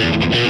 Thank you.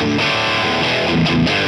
Thank